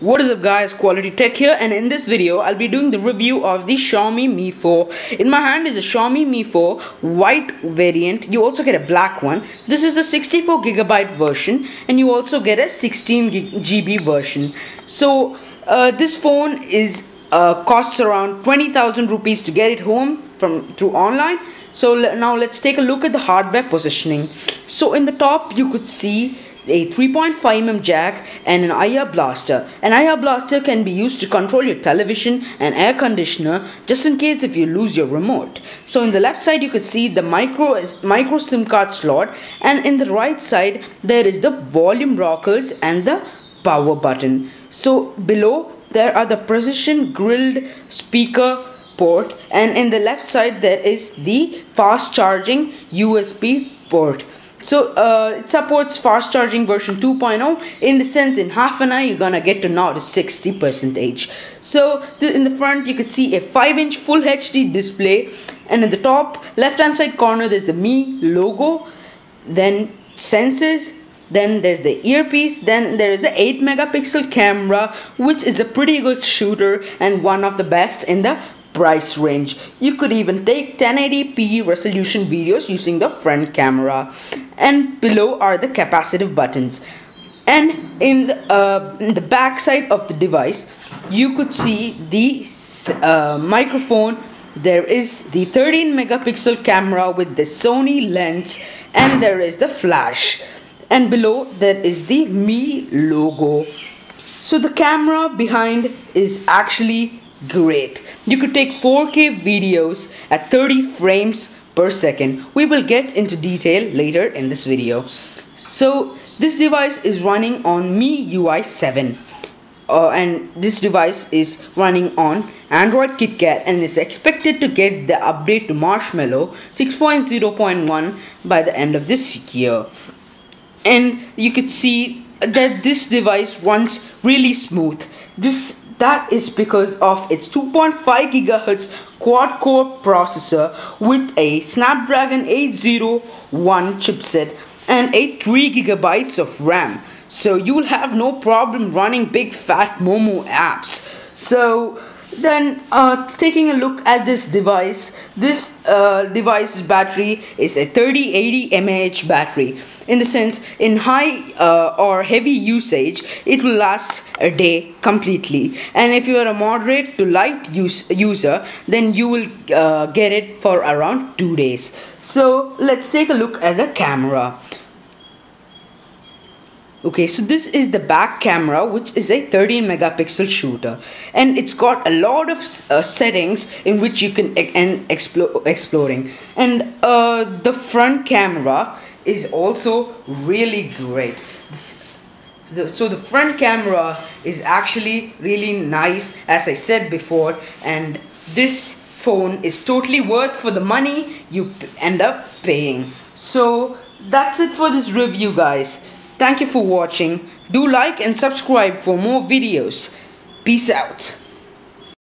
What is up guys, Quality Tech here and in this video I'll be doing the review of the Xiaomi Mi 4. In my hand is a Xiaomi Mi 4 white variant. You also get a black one. This is the 64GB version and you also get a 16GB version. So uh, this phone is uh, costs around 20,000 rupees to get it home from through online. So now let's take a look at the hardware positioning. So in the top you could see a 3.5mm jack and an IR blaster. An IR blaster can be used to control your television and air conditioner just in case if you lose your remote. So in the left side you could see the micro, micro SIM card slot and in the right side there is the volume rockers and the power button. So below there are the precision grilled speaker port and in the left side there is the fast charging USB port. So uh, it supports fast charging version 2.0 in the sense in half an hour you're gonna get to now to 60 percentage. So in the front you could see a 5 inch full HD display. And in the top left hand side corner there's the Mi logo. Then sensors. Then there's the earpiece. Then there is the 8 megapixel camera which is a pretty good shooter and one of the best in the price range. You could even take 1080p resolution videos using the front camera. And below are the capacitive buttons. And in the, uh, the back side of the device, you could see the uh, microphone. There is the 13 megapixel camera with the Sony lens and there is the flash. And below there is the Mi logo. So the camera behind is actually great. You could take 4K videos at 30 frames per second. We will get into detail later in this video. So this device is running on MIUI 7. Uh, and this device is running on Android KitKat and is expected to get the update to Marshmallow 6.0.1 by the end of this year. And you could see that this device runs really smooth. This that is because of its 2.5 GHz quad core processor with a Snapdragon 801 chipset and a 3 gigabytes of RAM. So you will have no problem running big fat Momo apps. So then uh, taking a look at this device, this uh, device's battery is a 3080 mAh battery. In the sense in high uh, or heavy usage it will last a day completely. And if you are a moderate to light use, user then you will uh, get it for around two days. So let's take a look at the camera okay so this is the back camera which is a 13 megapixel shooter and it's got a lot of uh, settings in which you can and explore exploring and uh, the front camera is also really great. so the front camera is actually really nice as I said before and this phone is totally worth for the money you end up paying. So that's it for this review guys. Thank you for watching. Do like and subscribe for more videos. Peace out.